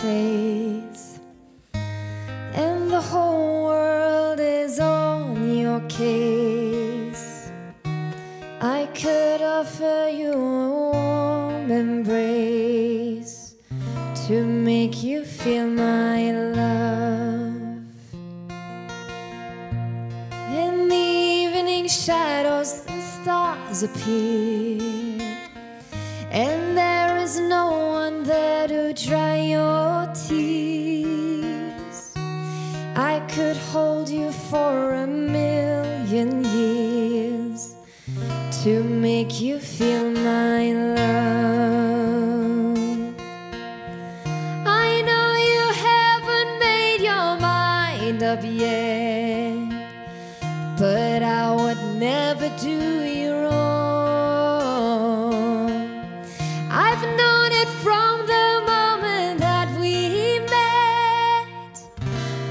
face. And the whole world is on your case. I could offer you a warm embrace to make you feel my love. In the evening shadows the stars appear. And there is no one there to dry your could hold you for a million years to make you feel my love. I know you haven't made your mind up yet, but I would never do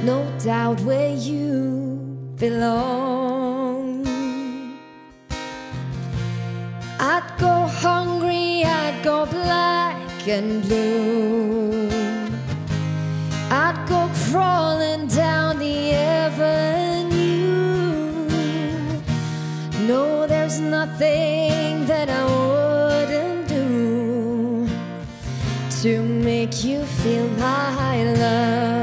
No doubt where you belong. I'd go hungry, I'd go black and blue. I'd go crawling down the avenue. No, there's nothing that I wouldn't do to make you feel my love.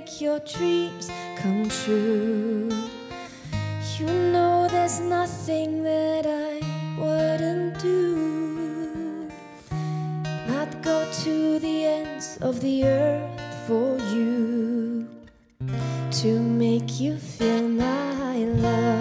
Make your dreams come true. You know there's nothing that I wouldn't do. I'd go to the ends of the earth for you to make you feel my love.